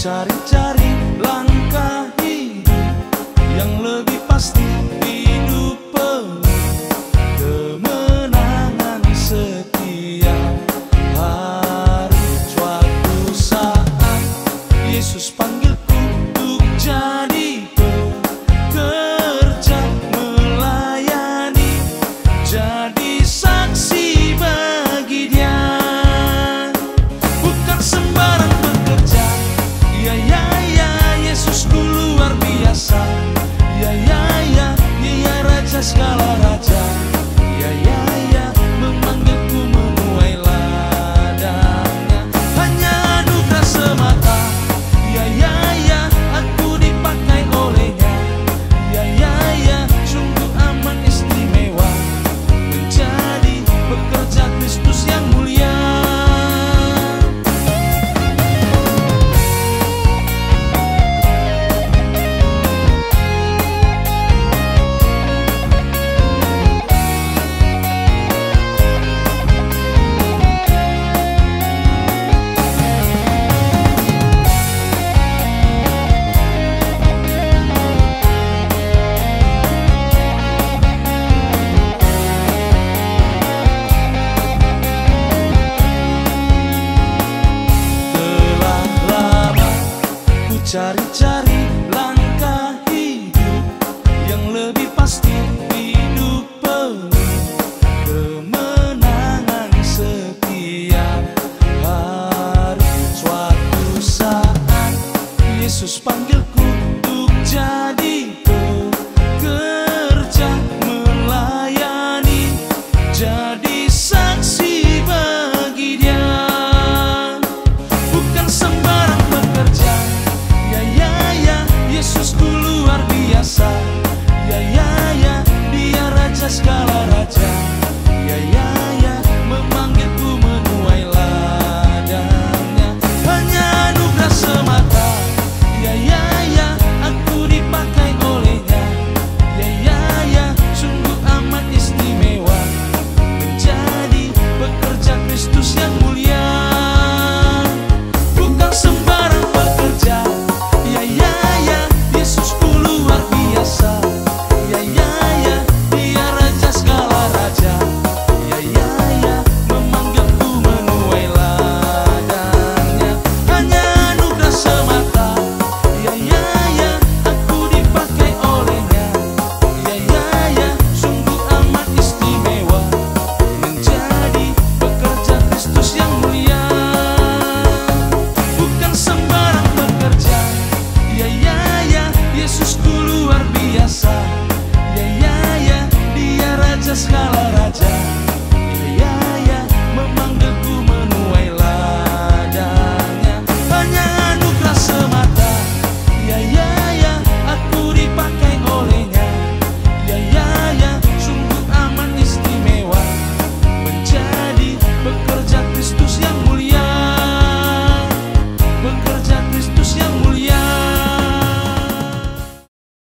Cari-cari langkah hidup yang lebih pasti. Cari-cari langkah hidup Yang lebih pasti hidup penuh Kemenangan setiap hari Suatu saat Yesus panggil segala raja. Ya ya